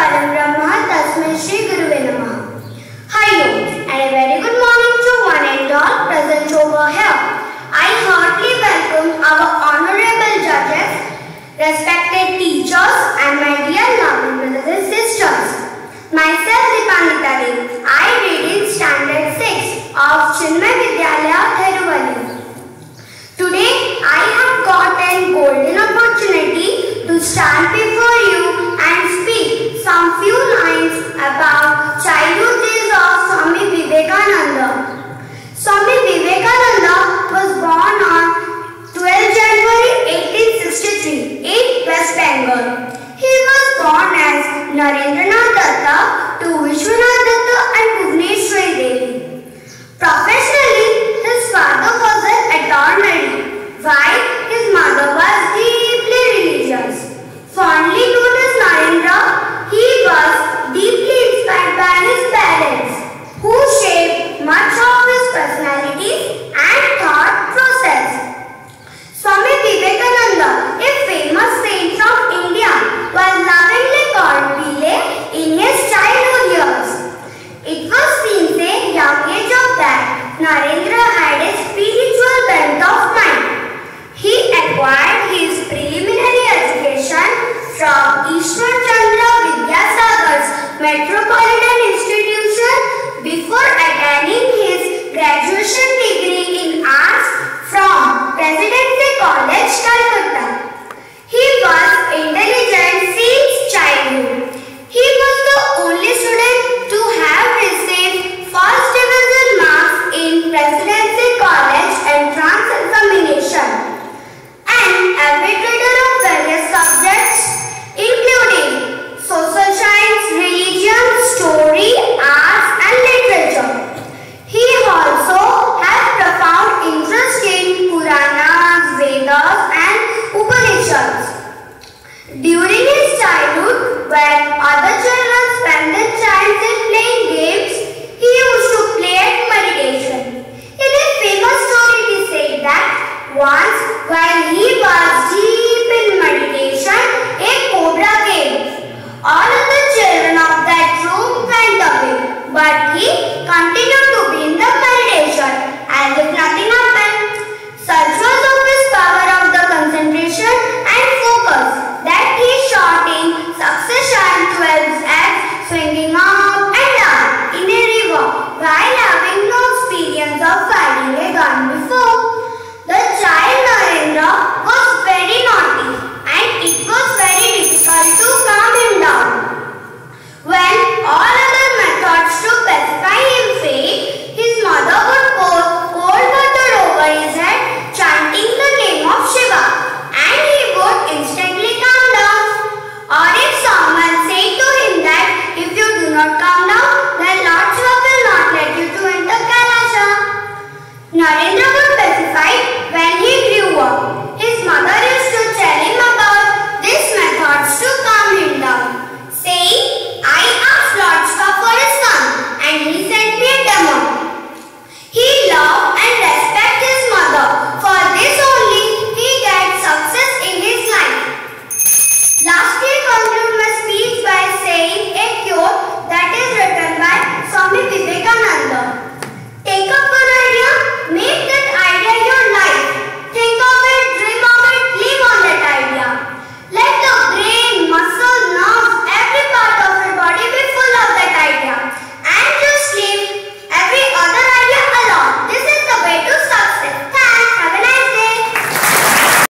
Param Brahma तस्में Shri He was born as Narendranath Datta to Vishwanath Datta.